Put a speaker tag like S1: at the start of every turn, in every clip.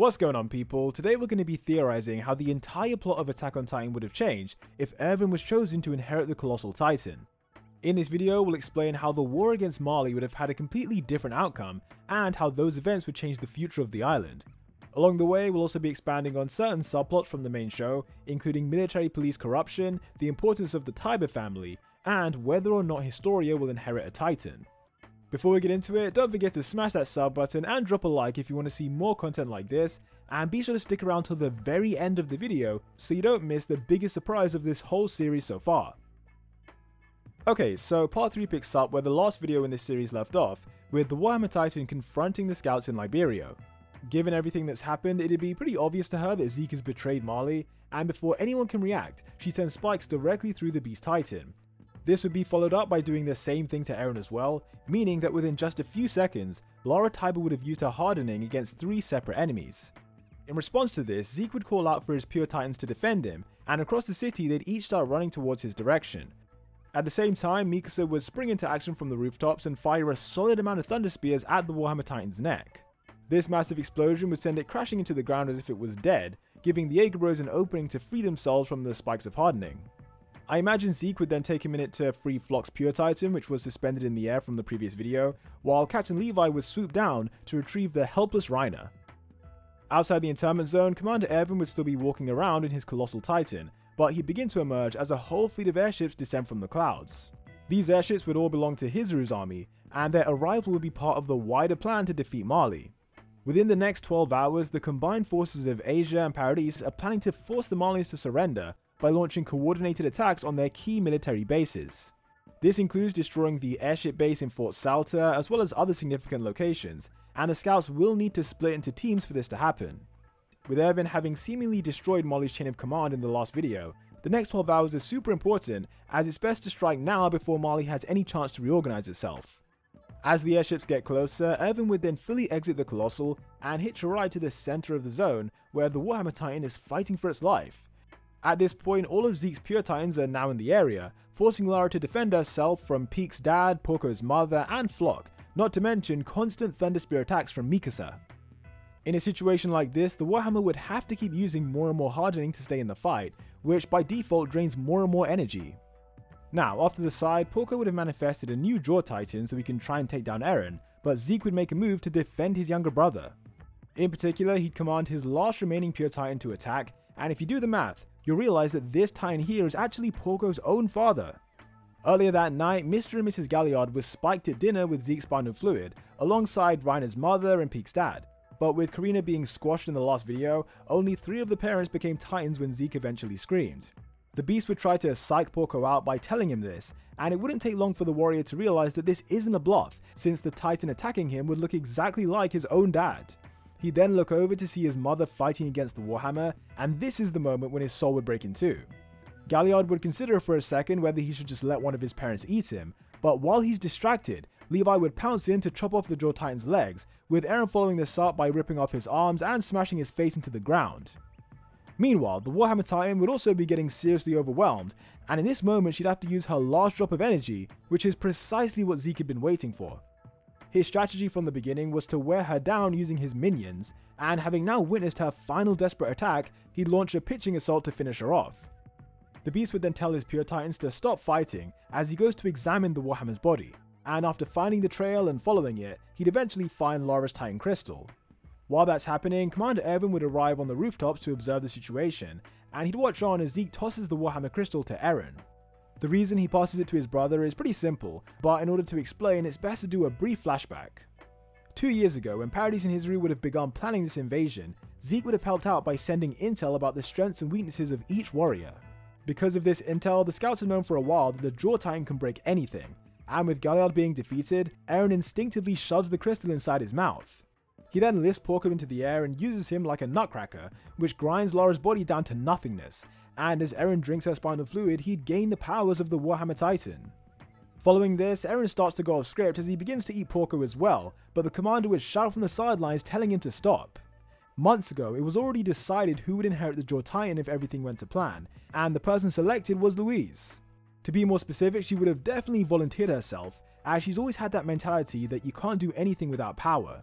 S1: What's going on people? Today we're going to be theorizing how the entire plot of Attack on Titan would have changed if Erwin was chosen to inherit the Colossal Titan. In this video, we'll explain how the war against Marley would have had a completely different outcome, and how those events would change the future of the island. Along the way, we'll also be expanding on certain subplots from the main show, including military police corruption, the importance of the Tybur family, and whether or not Historia will inherit a Titan. Before we get into it, don't forget to smash that sub button and drop a like if you want to see more content like this, and be sure to stick around till the very end of the video so you don't miss the biggest surprise of this whole series so far. Okay, so part 3 picks up where the last video in this series left off, with the Warhammer Titan confronting the scouts in Liberio. Given everything that's happened, it'd be pretty obvious to her that Zeke has betrayed Marley, and before anyone can react, she sends spikes directly through the Beast Titan. This would be followed up by doing the same thing to Eren as well, meaning that within just a few seconds, Lara Tybur would have used her hardening against three separate enemies. In response to this, Zeke would call out for his Pure Titans to defend him, and across the city they'd each start running towards his direction. At the same time, Mikasa would spring into action from the rooftops and fire a solid amount of Thunder Spears at the Warhammer Titan's neck. This massive explosion would send it crashing into the ground as if it was dead, giving the Jaeger Bros an opening to free themselves from the spikes of hardening. I imagine Zeke would then take a minute to free Floch's Pure Titan, which was suspended in the air from the previous video, while Captain Levi would swoop down to retrieve the helpless Reiner. Outside the internment zone, Commander Erwin would still be walking around in his Colossal Titan, but he'd begin to emerge as a whole fleet of airships descend from the clouds. These airships would all belong to Hizuru's army, and their arrival would be part of the wider plan to defeat Marley. Within the next 12 hours, the combined forces of Asia and Paradis are planning to force the Marleys to surrender by launching coordinated attacks on their key military bases. This includes destroying the airship base in Fort Salta as well as other significant locations, and the scouts will need to split into teams for this to happen. With Erwin having seemingly destroyed Marley's chain of command in the last video, the next 12 hours is super important as it's best to strike now before Marley has any chance to reorganize itself. As the airships get closer, Erwin would then fully exit the Colossal and hitch a ride to the center of the zone where the Warhammer Titan is fighting for its life. At this point, all of Zeke's Pure Titans are now in the area, forcing Lara to defend herself from Pieck's dad, Porco's mother, and Floch, not to mention constant Thunder Spear attacks from Mikasa. In a situation like this, the Warhammer would have to keep using more and more hardening to stay in the fight, which by default drains more and more energy. Now, after the side, Porco would have manifested a new Jaw Titan so he can try and take down Eren, but Zeke would make a move to defend his younger brother. In particular, he'd command his last remaining Pure Titan to attack, and if you do the math, you'll realize that this Titan here is actually Porco's own father. Earlier that night, Mr. and Mrs. Galliard was spiked at dinner with Zeke's spinal fluid, alongside Reiner's mother and Pieck's dad. But with Karina being squashed in the last video, only three of the parents became Titans when Zeke eventually screamed. The Beast would try to psych Porco out by telling him this, and it wouldn't take long for the warrior to realize that this isn't a bluff, since the Titan attacking him would look exactly like his own dad. He'd then look over to see his mother fighting against the Warhammer, and this is the moment when his soul would break in two. Galliard would consider for a second whether he should just let one of his parents eat him, but while he's distracted, Levi would pounce in to chop off the Jaw Titan's legs, with Eren following this up by ripping off his arms and smashing his face into the ground. Meanwhile, the Warhammer Titan would also be getting seriously overwhelmed, and in this moment she'd have to use her last drop of energy, which is precisely what Zeke had been waiting for. His strategy from the beginning was to wear her down using his minions, and having now witnessed her final desperate attack, he'd launch a pitching assault to finish her off. The beast would then tell his pure titans to stop fighting as he goes to examine the Warhammer's body, and after finding the trail and following it, he'd eventually find Lara's Titan Crystal, while that's happening, Commander Erwin would arrive on the rooftops to observe the situation, and he'd watch on as Zeke tosses the Warhammer crystal to Eren. The reason he passes it to his brother is pretty simple, but in order to explain, it's best to do a brief flashback. Two years ago, when Paradis and Hizru would have begun planning this invasion, Zeke would have helped out by sending intel about the strengths and weaknesses of each warrior. Because of this intel, the scouts have known for a while that the Jaw Titan can break anything, and with Galliard being defeated, Eren instinctively shoves the crystal inside his mouth. He then lifts Porco into the air and uses him like a nutcracker, which grinds Lara's body down to nothingness, and as Eren drinks her spinal fluid, he'd gain the powers of the Warhammer Titan. Following this, Eren starts to go off script as he begins to eat Porco as well, but the commander would shout from the sidelines telling him to stop. Months ago, it was already decided who would inherit the Jaw Titan if everything went to plan, and the person selected was Louise. To be more specific, she would have definitely volunteered herself, as she's always had that mentality that you can't do anything without power.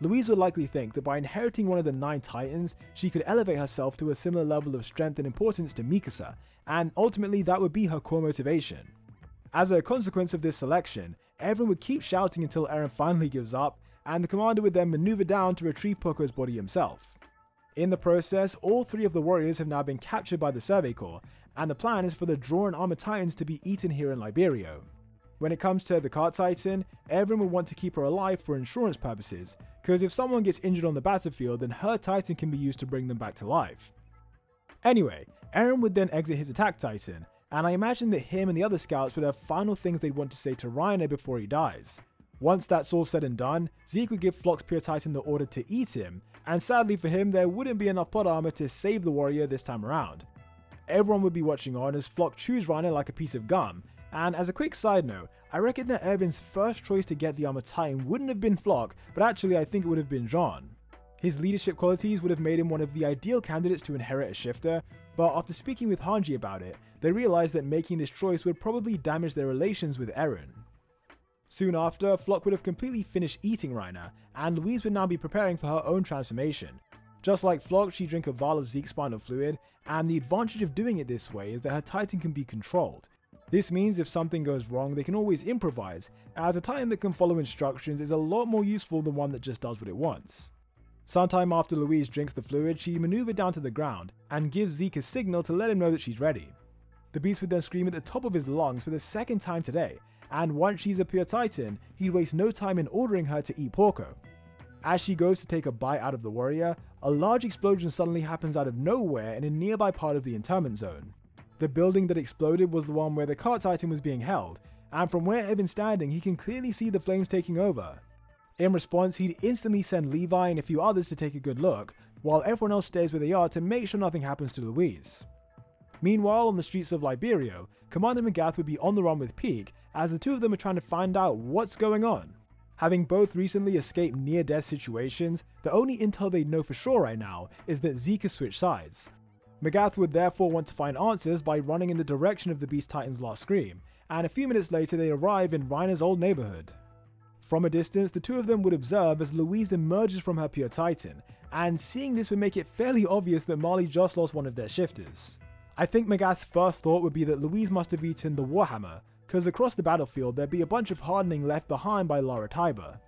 S1: Louise would likely think that by inheriting one of the nine titans, she could elevate herself to a similar level of strength and importance to Mikasa, and ultimately that would be her core motivation. As a consequence of this selection, everyone would keep shouting until Eren finally gives up, and the commander would then maneuver down to retrieve Porco's body himself. In the process, all three of the warriors have now been captured by the Survey Corps, and the plan is for the Jaw and Armor Titans to be eaten here in Liberio. When it comes to the Cart Titan, everyone will want to keep her alive for insurance purposes, because if someone gets injured on the battlefield, then her Titan can be used to bring them back to life. Anyway, Eren would then exit his attack Titan, and I imagine that him and the other scouts would have final things they'd want to say to Reiner before he dies. Once that's all said and done, Zeke would give Floch's Pure Titan the order to eat him, and sadly for him, there wouldn't be enough plot armor to save the warrior this time around. Everyone would be watching on as Floch chews Reiner like a piece of gum, and as a quick side note, I reckon that Erwin's first choice to get the armor Titan wouldn't have been Floch, but actually I think it would have been Jean. His leadership qualities would have made him one of the ideal candidates to inherit a shifter, but after speaking with Hanji about it, they realized that making this choice would probably damage their relations with Eren. Soon after, Floch would have completely finished eating Reiner, and Louise would now be preparing for her own transformation. Just like Floch, she'd drink a vial of Zeke's spinal fluid, and the advantage of doing it this way is that her Titan can be controlled. This means if something goes wrong, they can always improvise, as a Titan that can follow instructions is a lot more useful than one that just does what it wants. Sometime after Louise drinks the fluid, she maneuvered down to the ground and gives Zeke a signal to let him know that she's ready. The beast would then scream at the top of his lungs for the second time today, and once she's a pure titan, he'd waste no time in ordering her to eat Porco. As she goes to take a bite out of the warrior, a large explosion suddenly happens out of nowhere in a nearby part of the internment zone. The building that exploded was the one where the cart titan was being held, and from where Evan's standing he can clearly see the flames taking over. In response, he'd instantly send Levi and a few others to take a good look, while everyone else stays where they are to make sure nothing happens to Louise. Meanwhile, on the streets of Liberio, Commander Magath would be on the run with Pieck, as the two of them are trying to find out what's going on. Having both recently escaped near-death situations, the only intel they know for sure right now is that Zeke has switched sides. Magath would therefore want to find answers by running in the direction of the Beast Titan's last scream, and a few minutes later they arrive in Reiner's old neighborhood. From a distance, the two of them would observe as Louise emerges from her pure titan, and seeing this would make it fairly obvious that Marley just lost one of their shifters. I think Magath's first thought would be that Louise must have eaten the Warhammer, because across the battlefield there'd be a bunch of hardening left behind by Lara Tybur.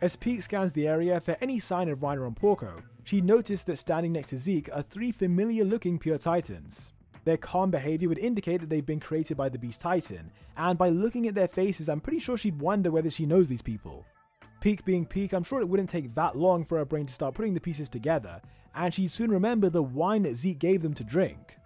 S1: As Pieck scans the area for any sign of Reiner and Porco, she noticed that standing next to Zeke are three familiar looking Pure Titans. Their calm behaviour would indicate that they've been created by the Beast Titan, and by looking at their faces I'm pretty sure she'd wonder whether she knows these people. Pieck being Pieck, I'm sure it wouldn't take that long for her brain to start putting the pieces together, and she'd soon remember the wine that Zeke gave them to drink.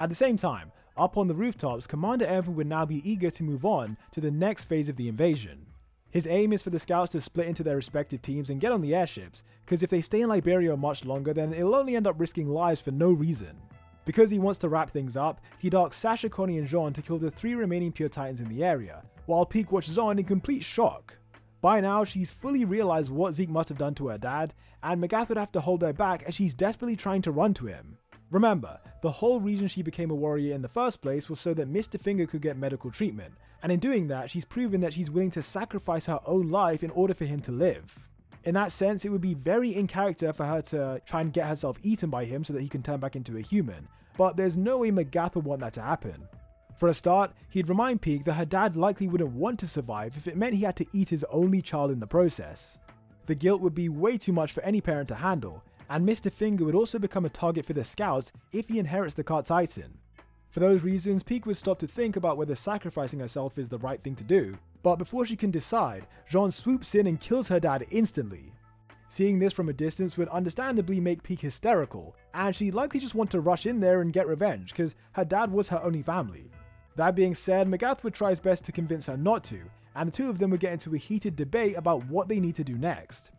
S1: At the same time, up on the rooftops, Commander Erwin would now be eager to move on to the next phase of the invasion. His aim is for the scouts to split into their respective teams and get on the airships, because if they stay in Liberio much longer then it'll only end up risking lives for no reason. Because he wants to wrap things up, he asks Sasha, Connie and Jean to kill the three remaining Pure Titans in the area, while Pieck watches on in complete shock. By now, she's fully realized what Zeke must have done to her dad, and Magath would have to hold her back as she's desperately trying to run to him. Remember, the whole reason she became a warrior in the first place was so that Mr. Finger could get medical treatment, and in doing that, she's proven that she's willing to sacrifice her own life in order for him to live. In that sense, it would be very in character for her to try and get herself eaten by him so that he can turn back into a human, but there's no way Magath would want that to happen. For a start, he'd remind Pieck that her dad likely wouldn't want to survive if it meant he had to eat his only child in the process. The guilt would be way too much for any parent to handle, and Mr. Finger would also become a target for the scouts if he inherits the Cart Titan. For those reasons, Pieck would stop to think about whether sacrificing herself is the right thing to do, but before she can decide, Jean swoops in and kills her dad instantly. Seeing this from a distance would understandably make Pieck hysterical, and she'd likely just want to rush in there and get revenge, because her dad was her only family. That being said, Magath would try his best to convince her not to, and the two of them would get into a heated debate about what they need to do next.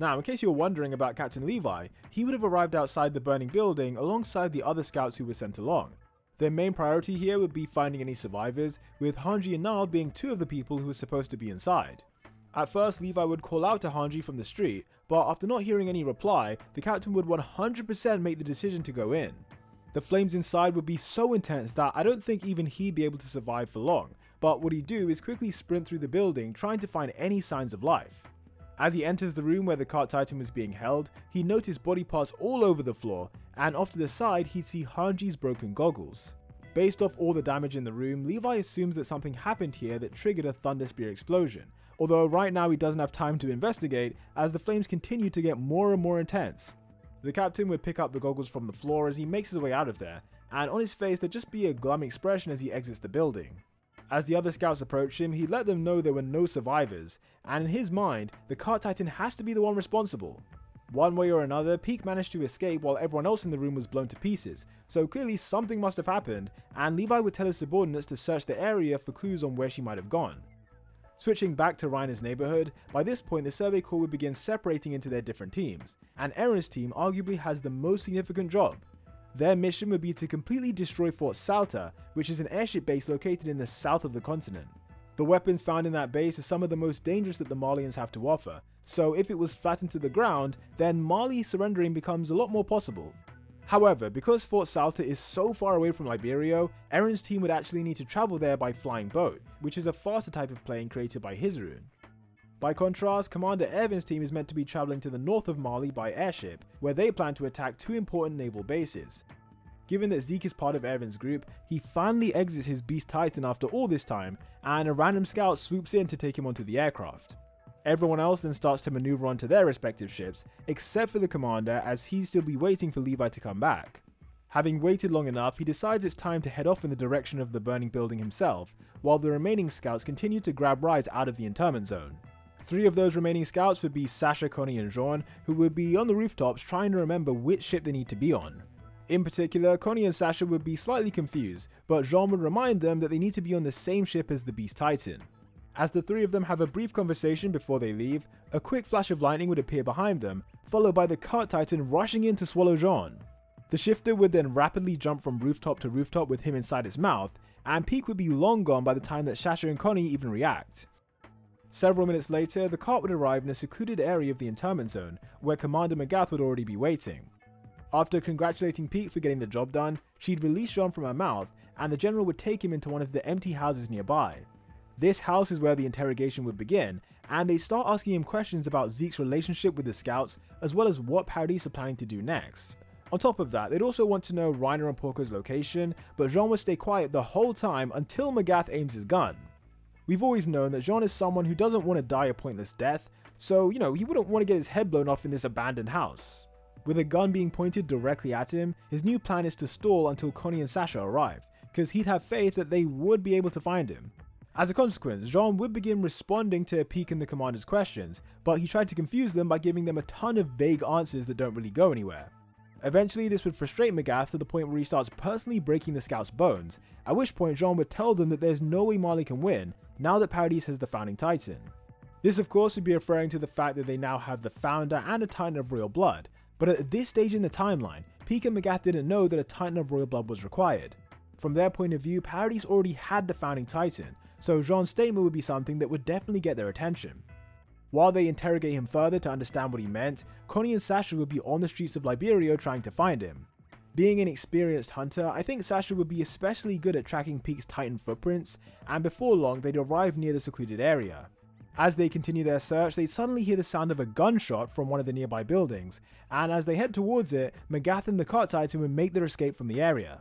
S1: Now, in case you're wondering about Captain Levi, he would have arrived outside the burning building alongside the other scouts who were sent along. Their main priority here would be finding any survivors, with Hanji and Nile being two of the people who were supposed to be inside. At first, Levi would call out to Hanji from the street, but after not hearing any reply, the captain would 100% make the decision to go in. The flames inside would be so intense that I don't think even he'd be able to survive for long, but what he'd do is quickly sprint through the building trying to find any signs of life. As he enters the room where the cart titan was being held, he noticed body parts all over the floor, and off to the side he'd see Hanji's broken goggles. Based off all the damage in the room, Levi assumes that something happened here that triggered a Thunder Spear explosion, although right now he doesn't have time to investigate as the flames continue to get more and more intense. The captain would pick up the goggles from the floor as he makes his way out of there, and on his face there'd just be a glum expression as he exits the building. As the other scouts approached him, he let them know there were no survivors, and in his mind, the cart titan has to be the one responsible. One way or another, Pieck managed to escape while everyone else in the room was blown to pieces, so clearly something must have happened, and Levi would tell his subordinates to search the area for clues on where she might have gone. Switching back to Reiner's neighborhood, by this point the Survey Corps would begin separating into their different teams, and Eren's team arguably has the most significant job. Their mission would be to completely destroy Fort Salta, which is an airship base located in the south of the continent. The weapons found in that base are some of the most dangerous that the Marleyans have to offer, so if it was flattened to the ground, then Marley surrendering becomes a lot more possible. However, because Fort Salta is so far away from Liberio, Eren's team would actually need to travel there by flying boat, which is a faster type of plane created by Hizuru. By contrast, Commander Erwin's team is meant to be travelling to the north of Marley by airship, where they plan to attack two important naval bases. Given that Zeke is part of Erwin's group, he finally exits his Beast Titan after all this time, and a random scout swoops in to take him onto the aircraft. Everyone else then starts to maneuver onto their respective ships, except for the commander as he'd still be waiting for Levi to come back. Having waited long enough, he decides it's time to head off in the direction of the burning building himself, while the remaining scouts continue to grab rides out of the internment zone. Three of those remaining scouts would be Sasha, Connie, and Jean, who would be on the rooftops trying to remember which ship they need to be on. In particular, Connie and Sasha would be slightly confused, but Jean would remind them that they need to be on the same ship as the Beast Titan. As the three of them have a brief conversation before they leave, a quick flash of lightning would appear behind them, followed by the cart titan rushing in to swallow Jean. The shifter would then rapidly jump from rooftop to rooftop with him inside its mouth, and Pieck would be long gone by the time that Sasha and Connie even react. Several minutes later, the cart would arrive in a secluded area of the internment zone, where Commander Magath would already be waiting. After congratulating Pieck for getting the job done, she'd release Jean from her mouth, and the general would take him into one of the empty houses nearby. This house is where the interrogation would begin, and they start asking him questions about Zeke's relationship with the scouts, as well as what Paradis are planning to do next. On top of that, they'd also want to know Reiner and Porco's location, but Jean would stay quiet the whole time until Magath aims his gun. We've always known that Jean is someone who doesn't want to die a pointless death, so, you know, he wouldn't want to get his head blown off in this abandoned house. With a gun being pointed directly at him, his new plan is to stall until Connie and Sasha arrive, because he'd have faith that they would be able to find him. As a consequence, Jean would begin responding to Pieck and the commander's questions, but he tried to confuse them by giving them a ton of vague answers that don't really go anywhere. Eventually, this would frustrate Magath to the point where he starts personally breaking the scouts' bones, at which point Jean would tell them that there's no way Marley can win, now that Paradis has the Founding Titan. This of course would be referring to the fact that they now have the Founder and a Titan of Royal Blood, but at this stage in the timeline, Pieck and Magath didn't know that a Titan of Royal Blood was required. From their point of view, Paradis already had the Founding Titan, so Jean's statement would be something that would definitely get their attention. While they interrogate him further to understand what he meant, Connie and Sasha would be on the streets of Liberio trying to find him. Being an experienced hunter, I think Sasha would be especially good at tracking Pieck's Titan footprints, and before long they'd arrive near the secluded area. As they continue their search, they suddenly hear the sound of a gunshot from one of the nearby buildings, and as they head towards it, Magath and the Cart Titan would make their escape from the area.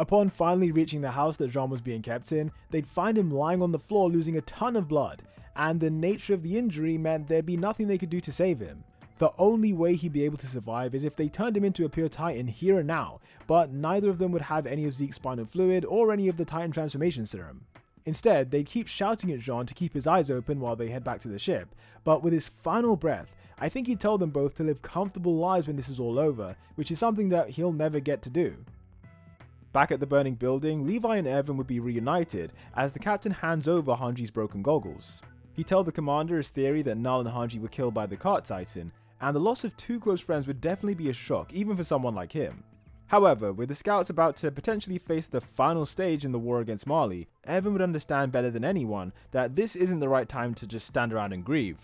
S1: Upon finally reaching the house that Jean was being kept in, they'd find him lying on the floor losing a ton of blood, and the nature of the injury meant there'd be nothing they could do to save him. The only way he'd be able to survive is if they turned him into a pure Titan here and now, but neither of them would have any of Zeke's spinal fluid or any of the Titan transformation serum. Instead, they'd keep shouting at Jean to keep his eyes open while they head back to the ship, but with his final breath, I think he'd tell them both to live comfortable lives when this is all over, which is something that he'll never get to do. Back at the burning building, Levi and Erwin would be reunited as the captain hands over Hanji's broken goggles. He told the commander his theory that Nile and Hanji were killed by the cart titan, and the loss of two close friends would definitely be a shock even for someone like him. However, with the scouts about to potentially face the final stage in the war against Marley, Erwin would understand better than anyone that this isn't the right time to just stand around and grieve.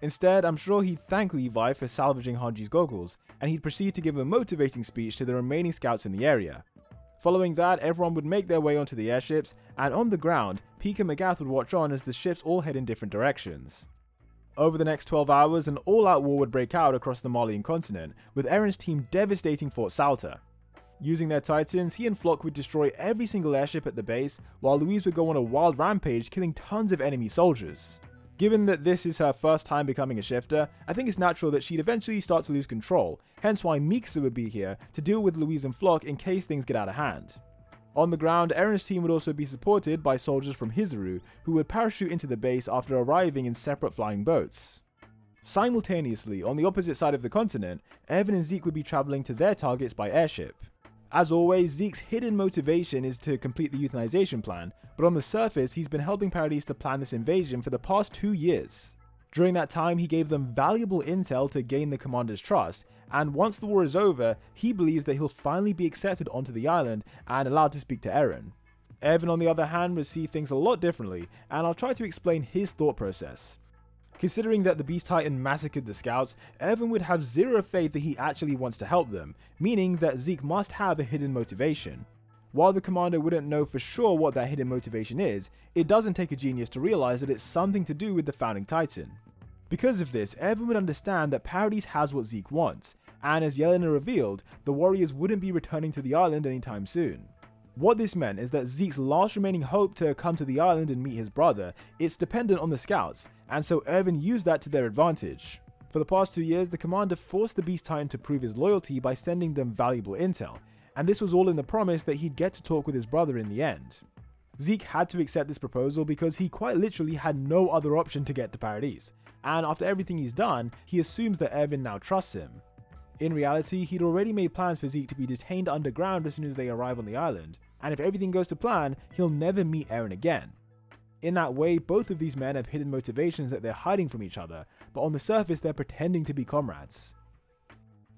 S1: Instead, I'm sure he'd thank Levi for salvaging Hanji's goggles, and he'd proceed to give a motivating speech to the remaining scouts in the area. Following that, everyone would make their way onto the airships, and on the ground, Pieck and Magath would watch on as the ships all head in different directions. Over the next 12 hours, an all-out war would break out across the Marleyan continent, with Eren's team devastating Fort Salta. Using their titans, he and Floch would destroy every single airship at the base, while Louise would go on a wild rampage killing tons of enemy soldiers. Given that this is her first time becoming a shifter, I think it's natural that she'd eventually start to lose control, hence why Mikasa would be here to deal with Louise and Floch in case things get out of hand. On the ground, Eren's team would also be supported by soldiers from Hizuru, who would parachute into the base after arriving in separate flying boats. Simultaneously, on the opposite side of the continent, Erwin and Zeke would be travelling to their targets by airship. As always, Zeke's hidden motivation is to complete the euthanization plan, but on the surface, he's been helping Paradis to plan this invasion for the past two years. During that time, he gave them valuable intel to gain the commander's trust, and once the war is over, he believes that he'll finally be accepted onto the island and allowed to speak to Eren. Erwin, on the other hand, would see things a lot differently, and I'll try to explain his thought process. Considering that the Beast Titan massacred the scouts, Erwin would have zero faith that he actually wants to help them, meaning that Zeke must have a hidden motivation. While the commander wouldn't know for sure what that hidden motivation is, it doesn't take a genius to realize that it's something to do with the founding titan. Because of this, Erwin would understand that Paradis has what Zeke wants, and as Yelena revealed, the warriors wouldn't be returning to the island anytime soon. What this meant is that Zeke's last remaining hope to come to the island and meet his brother is dependent on the scouts, and so Erwin used that to their advantage. For the past two years, the commander forced the Beast Titan to prove his loyalty by sending them valuable intel, and this was all in the promise that he'd get to talk with his brother in the end. Zeke had to accept this proposal because he quite literally had no other option to get to Paradis, and after everything he's done, he assumes that Erwin now trusts him. In reality, he'd already made plans for Zeke to be detained underground as soon as they arrive on the island, and if everything goes to plan, he'll never meet Eren again. In that way, both of these men have hidden motivations that they're hiding from each other, but on the surface they're pretending to be comrades.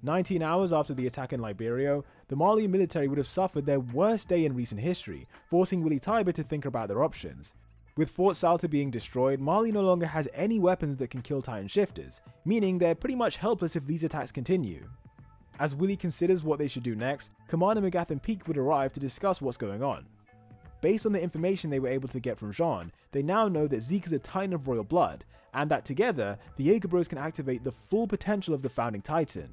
S1: 19 hours after the attack in Liberio, the Marleyan military would have suffered their worst day in recent history, forcing Willy Tybur to think about their options. With Fort Salta being destroyed, Marley no longer has any weapons that can kill Titan shifters, meaning they're pretty much helpless if these attacks continue. As Willy considers what they should do next, Commander Magath and Pieck would arrive to discuss what's going on. Based on the information they were able to get from Jean, they now know that Zeke is a Titan of royal blood, and that together, the Jaeger Bros can activate the full potential of the founding Titan.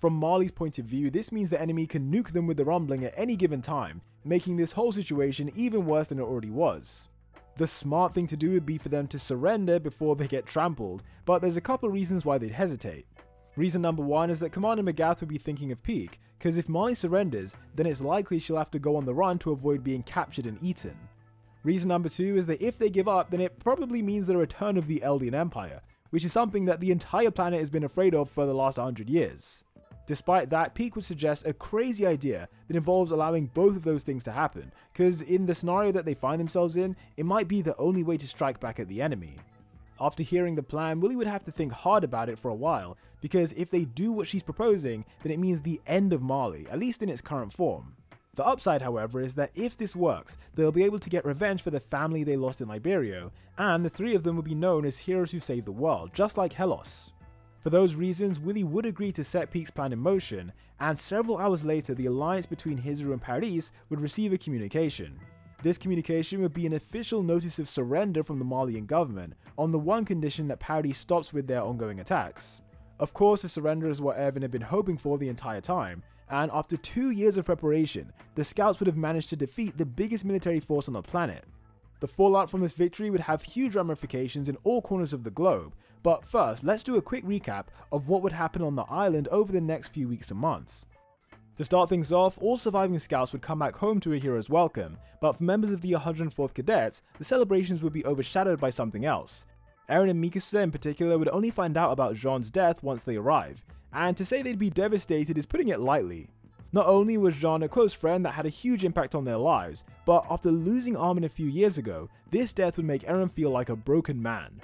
S1: From Marley's point of view, this means the enemy can nuke them with the rumbling at any given time, making this whole situation even worse than it already was. The smart thing to do would be for them to surrender before they get trampled, but there's a couple of reasons why they'd hesitate. Reason number one is that Commander Magath would be thinking of Pieck, because if Marley surrenders, then it's likely she'll have to go on the run to avoid being captured and eaten. Reason number two is that if they give up, then it probably means the return of the Eldian Empire, which is something that the entire planet has been afraid of for the last 100 years. Despite that, Pieck would suggest a crazy idea that involves allowing both of those things to happen, because in the scenario that they find themselves in, it might be the only way to strike back at the enemy. After hearing the plan, Willy would have to think hard about it for a while, because if they do what she's proposing, then it means the end of Marley, at least in its current form. The upside, however, is that if this works, they'll be able to get revenge for the family they lost in Liberio, and the three of them will be known as heroes who save the world, just like Helos. For those reasons, Willy would agree to set Pieck's plan in motion, and several hours later the alliance between Hizuru and Paradis would receive a communication. This communication would be an official notice of surrender from the Marleyan government, on the one condition that Paradis stops with their ongoing attacks. Of course, the surrender is what Erwin had been hoping for the entire time, and after two years of preparation, the scouts would have managed to defeat the biggest military force on the planet. The fallout from this victory would have huge ramifications in all corners of the globe, but first, let's do a quick recap of what would happen on the island over the next few weeks and months. To start things off, all surviving scouts would come back home to a hero's welcome, but for members of the 104th Cadets, the celebrations would be overshadowed by something else. Eren and Mikasa in particular would only find out about Jean's death once they arrive, and to say they'd be devastated is putting it lightly. Not only was Jean a close friend that had a huge impact on their lives, but after losing Armin a few years ago, this death would make Eren feel like a broken man.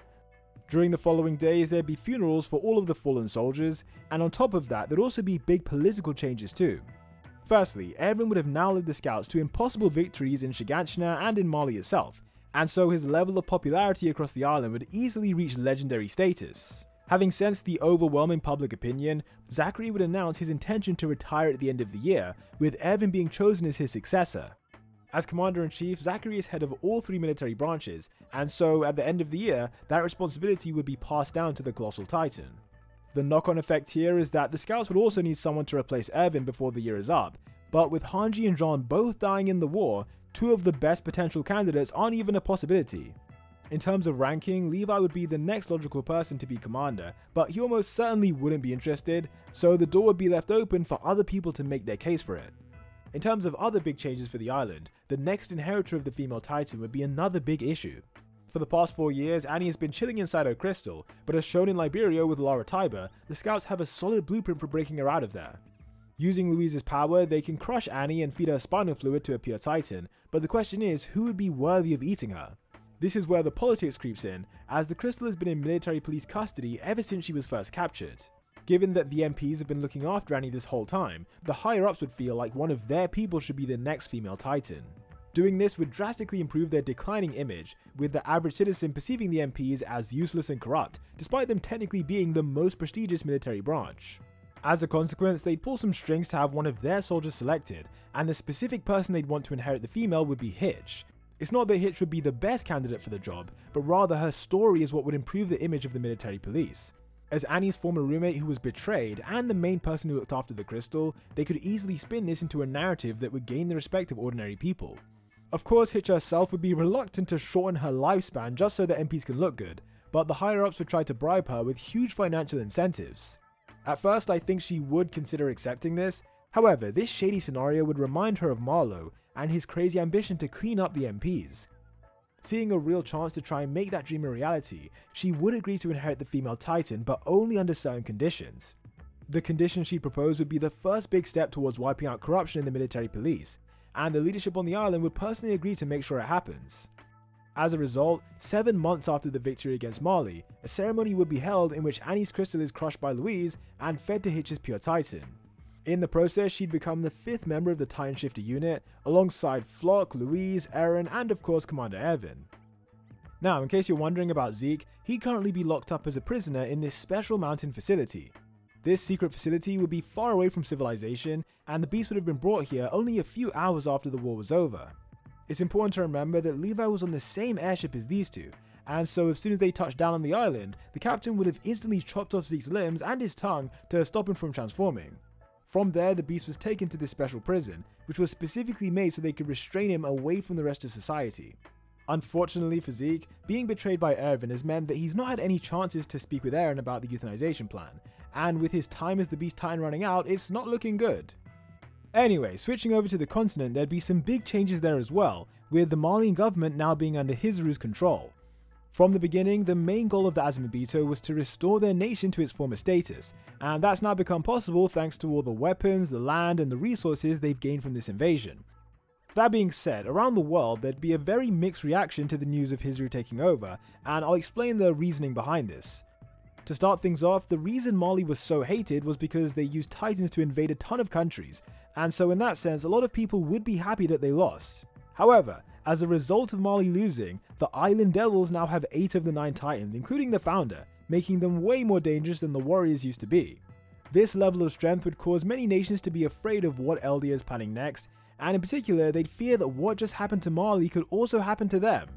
S1: During the following days, there'd be funerals for all of the fallen soldiers, and on top of that, there'd also be big political changes too. Firstly, Eren would have now led the scouts to impossible victories in Shiganshina and in Marley itself, and so his level of popularity across the island would easily reach legendary status. Having sensed the overwhelming public opinion, Zachary would announce his intention to retire at the end of the year, with Erwin being chosen as his successor. As Commander-in-Chief, Zachary is head of all three military branches, and so at the end of the year, that responsibility would be passed down to the Colossal Titan. The knock-on effect here is that the Scouts would also need someone to replace Erwin before the year is up, but with Hanji and Jean both dying in the war, two of the best potential candidates aren't even a possibility. In terms of ranking, Levi would be the next logical person to be commander, but he almost certainly wouldn't be interested, so the door would be left open for other people to make their case for it. In terms of other big changes for the island, the next inheritor of the female titan would be another big issue. For the past four years, Annie has been chilling inside her crystal, but as shown in Liberio with Lara Tybur, the scouts have a solid blueprint for breaking her out of there. Using Louise's power, they can crush Annie and feed her spinal fluid to a pure titan, but the question is, who would be worthy of eating her? This is where the politics creeps in, as the crystal has been in military police custody ever since she was first captured. Given that the MPs have been looking after Annie this whole time, the higher ups would feel like one of their people should be the next female Titan. Doing this would drastically improve their declining image, with the average citizen perceiving the MPs as useless and corrupt, despite them technically being the most prestigious military branch. As a consequence, they'd pull some strings to have one of their soldiers selected, and the specific person they'd want to inherit the female would be Hitch. It's not that Hitch would be the best candidate for the job, but rather her story is what would improve the image of the military police. As Annie's former roommate who was betrayed and the main person who looked after the crystal, they could easily spin this into a narrative that would gain the respect of ordinary people. Of course, Hitch herself would be reluctant to shorten her lifespan just so that MPs can look good, but the higher ups would try to bribe her with huge financial incentives. At first, I think she would consider accepting this, however, this shady scenario would remind her of Marlowe and his crazy ambition to clean up the MPs. Seeing a real chance to try and make that dream a reality, she would agree to inherit the female titan, but only under certain conditions. The conditions she proposed would be the first big step towards wiping out corruption in the military police, and the leadership on the island would personally agree to make sure it happens. As a result, seven months after the victory against Marley, a ceremony would be held in which Annie's crystal is crushed by Louise and fed to Hitch's pure titan. In the process, she'd become the fifth member of the Titan Shifter unit, alongside Floch, Louise, Eren, and of course Commander Erwin. Now, in case you're wondering about Zeke, he'd currently be locked up as a prisoner in this special mountain facility. This secret facility would be far away from civilization, and the beast would have been brought here only a few hours after the war was over. It's important to remember that Levi was on the same airship as these two, and so as soon as they touched down on the island, the captain would have instantly chopped off Zeke's limbs and his tongue to stop him from transforming. From there, the beast was taken to this special prison, which was specifically made so they could restrain him away from the rest of society. Unfortunately for Zeke, being betrayed by Erwin has meant that he's not had any chances to speak with Eren about the euthanization plan, and with his time as the Beast Titan running out, it's not looking good. Anyway, switching over to the continent, there'd be some big changes there as well, with the Marleyan government now being under Hizuru's control. From the beginning, the main goal of the Azumabito was to restore their nation to its former status, and that's now become possible thanks to all the weapons, the land, and the resources they've gained from this invasion. That being said, around the world there'd be a very mixed reaction to the news of Hizuru taking over, and I'll explain the reasoning behind this. To start things off, the reason Marley was so hated was because they used titans to invade a ton of countries, and so in that sense a lot of people would be happy that they lost. However, as a result of Marley losing, the Island Devils now have 8 of the 9 Titans, including the founder, making them way more dangerous than the Warriors used to be. This level of strength would cause many nations to be afraid of what Eldia is planning next, and in particular, they'd fear that what just happened to Marley could also happen to them.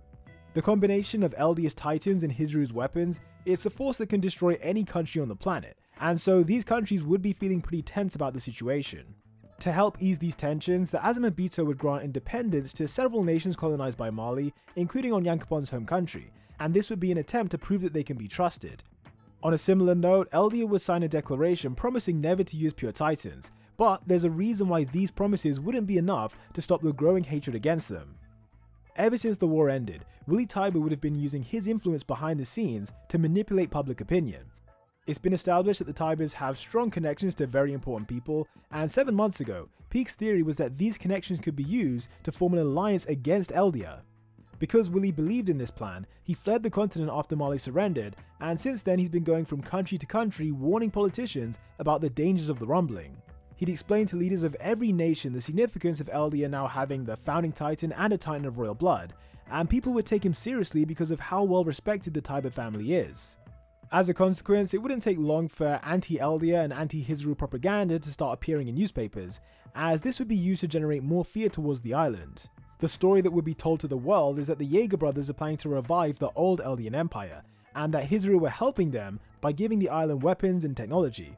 S1: The combination of Eldia's titans and Hizuru's weapons is a force that can destroy any country on the planet, and so these countries would be feeling pretty tense about the situation. To help ease these tensions, the Azumabito would grant independence to several nations colonized by Marley, including Onyankopon's home country, and this would be an attempt to prove that they can be trusted. On a similar note, Eldia would sign a declaration promising never to use pure titans, but there's a reason why these promises wouldn't be enough to stop the growing hatred against them. Ever since the war ended, Willy Tybur would have been using his influence behind the scenes to manipulate public opinion, it's been established that the Tyburs have strong connections to very important people, and seven months ago, Pieck's theory was that these connections could be used to form an alliance against Eldia. Because Willy believed in this plan, he fled the continent after Marley surrendered, and since then he's been going from country to country warning politicians about the dangers of the rumbling. He'd explained to leaders of every nation the significance of Eldia now having the founding titan and a titan of royal blood, and people would take him seriously because of how well respected the Tybur family is. As a consequence, it wouldn't take long for anti-Eldia and anti-Hizuru propaganda to start appearing in newspapers, as this would be used to generate more fear towards the island. The story that would be told to the world is that the Jaeger brothers are planning to revive the old Eldian Empire, and that Hizuru were helping them by giving the island weapons and technology.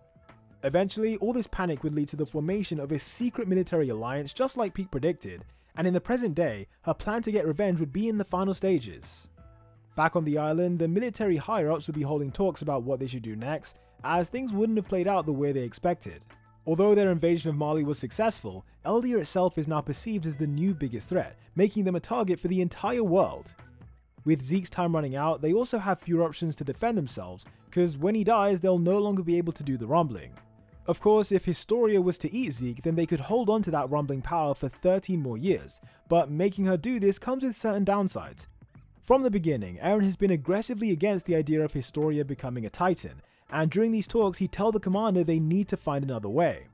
S1: Eventually, all this panic would lead to the formation of a secret military alliance just like Pieck predicted, and in the present day, her plan to get revenge would be in the final stages. Back on the island, the military higher-ups would be holding talks about what they should do next, as things wouldn't have played out the way they expected. Although their invasion of Marley was successful, Eldia itself is now perceived as the new biggest threat, making them a target for the entire world. With Zeke's time running out, they also have fewer options to defend themselves, because when he dies, they'll no longer be able to do the rumbling. Of course, if Historia was to eat Zeke, then they could hold on to that rumbling power for 13 more years, but making her do this comes with certain downsides. From the beginning, Eren has been aggressively against the idea of Historia becoming a Titan, and during these talks he'd tell the commander they need to find another way.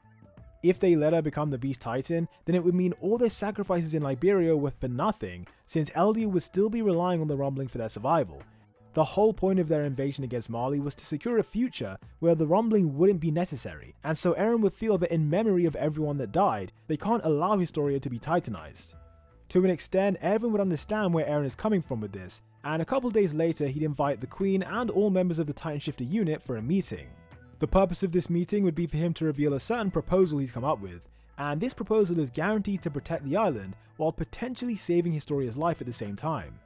S1: If they let her become the Beast Titan, then it would mean all their sacrifices in Liberio were for nothing, since Eldia would still be relying on the rumbling for their survival. The whole point of their invasion against Marley was to secure a future where the rumbling wouldn't be necessary, and so Eren would feel that in memory of everyone that died, they can't allow Historia to be titanized. To an extent, everyone would understand where Eren is coming from with this, and a couple days later he'd invite the Queen and all members of the Titan Shifter unit for a meeting. The purpose of this meeting would be for him to reveal a certain proposal he's come up with, and this proposal is guaranteed to protect the island while potentially saving Historia's life at the same time.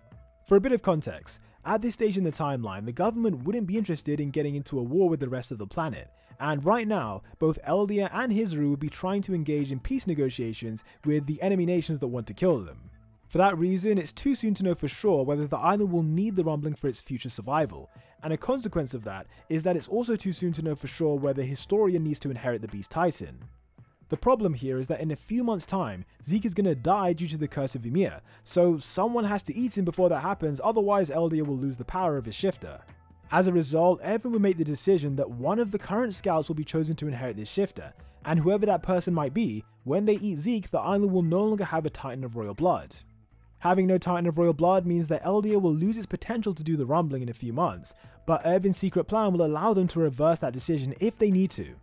S1: For a bit of context, at this stage in the timeline, the government wouldn't be interested in getting into a war with the rest of the planet, and right now, both Eldia and Hizuru would be trying to engage in peace negotiations with the enemy nations that want to kill them. For that reason, it's too soon to know for sure whether the island will need the rumbling for its future survival, and a consequence of that is that it's also too soon to know for sure whether Historia needs to inherit the Beast Titan. The problem here is that in a few months time, Zeke is gonna die due to the curse of Ymir, so someone has to eat him before that happens otherwise Eldia will lose the power of his shifter. As a result, everyone will make the decision that one of the current scouts will be chosen to inherit this shifter, and whoever that person might be, when they eat Zeke, the island will no longer have a Titan of Royal Blood. Having no Titan of Royal Blood means that Eldia will lose its potential to do the rumbling in a few months, but Erwin's secret plan will allow them to reverse that decision if they need to.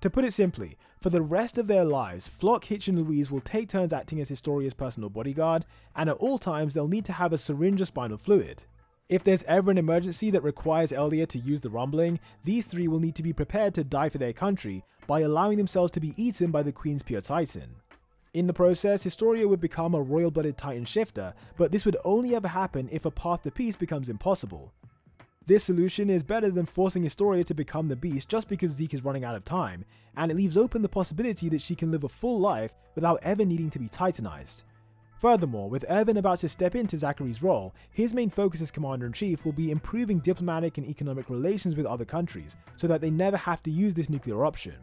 S1: To put it simply, for the rest of their lives, Floch, Hitch and Louise will take turns acting as Historia's personal bodyguard, and at all times they'll need to have a syringe of spinal fluid. If there's ever an emergency that requires Eldia to use the rumbling, these three will need to be prepared to die for their country by allowing themselves to be eaten by the Queen's pure Titan. In the process, Historia would become a royal-blooded Titan shifter, but this would only ever happen if a path to peace becomes impossible. This solution is better than forcing Historia to become the beast just because Zeke is running out of time, and it leaves open the possibility that she can live a full life without ever needing to be titanized. Furthermore, with Erwin about to step into Zachary's role, his main focus as Commander-in-Chief will be improving diplomatic and economic relations with other countries, so that they never have to use this nuclear option.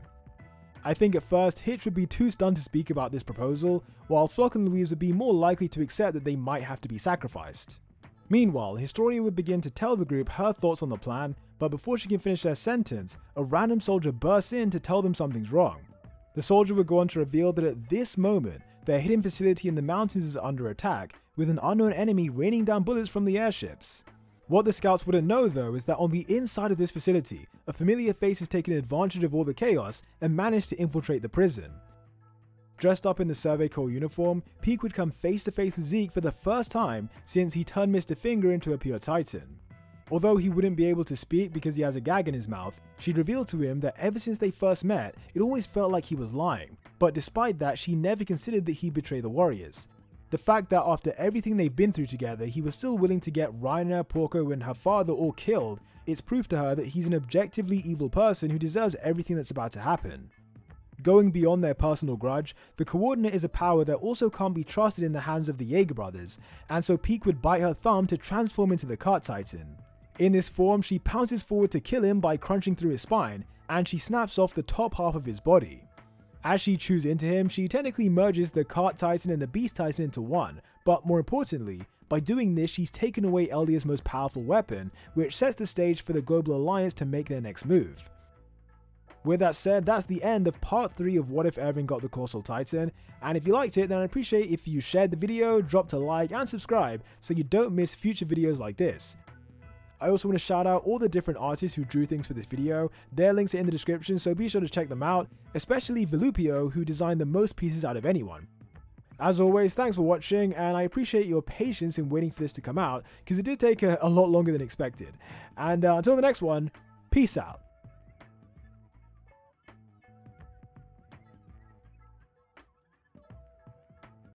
S1: I think at first Hitch would be too stunned to speak about this proposal, while Floch and Louise would be more likely to accept that they might have to be sacrificed. Meanwhile, Historia would begin to tell the group her thoughts on the plan, but before she can finish their sentence, a random soldier bursts in to tell them something's wrong. The soldier would go on to reveal that at this moment, their hidden facility in the mountains is under attack, with an unknown enemy raining down bullets from the airships. What the scouts wouldn't know though is that on the inside of this facility, a familiar face has taken advantage of all the chaos and managed to infiltrate the prison. Dressed up in the Survey Corps uniform, Pieck would come face to face with Zeke for the first time since he turned Mr. Finger into a pure Titan. Although he wouldn't be able to speak because he has a gag in his mouth, she'd revealed to him that ever since they first met, it always felt like he was lying, but despite that, she never considered that he'd betray the warriors. The fact that after everything they've been through together, he was still willing to get Reiner, Porco, and her father all killed, it's proof to her that he's an objectively evil person who deserves everything that's about to happen. Going beyond their personal grudge, the Coordinate is a power that also can't be trusted in the hands of the Jaeger brothers, and so Pieck would bite her thumb to transform into the Cart Titan. In this form, she pounces forward to kill him by crunching through his spine, and she snaps off the top half of his body. As she chews into him, she technically merges the Cart Titan and the Beast Titan into one, but more importantly, by doing this she's taken away Eldia's most powerful weapon, which sets the stage for the Global Alliance to make their next move. With that said, that's the end of part 3 of What If Erwin Got the Colossal Titan, and if you liked it then I'd appreciate if you shared the video, dropped a like and subscribe so you don't miss future videos like this. I also want to shout out all the different artists who drew things for this video, their links are in the description so be sure to check them out, especially Volupio who designed the most pieces out of anyone. As always, thanks for watching, and I appreciate your patience in waiting for this to come out, because it did take a, a lot longer than expected. And uh, until the next one, peace out.